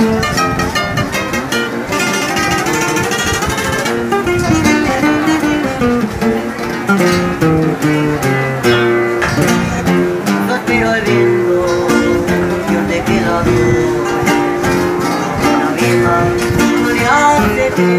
Respiro el viento, yo te quedo a tu lado. Una vida, un día de ti.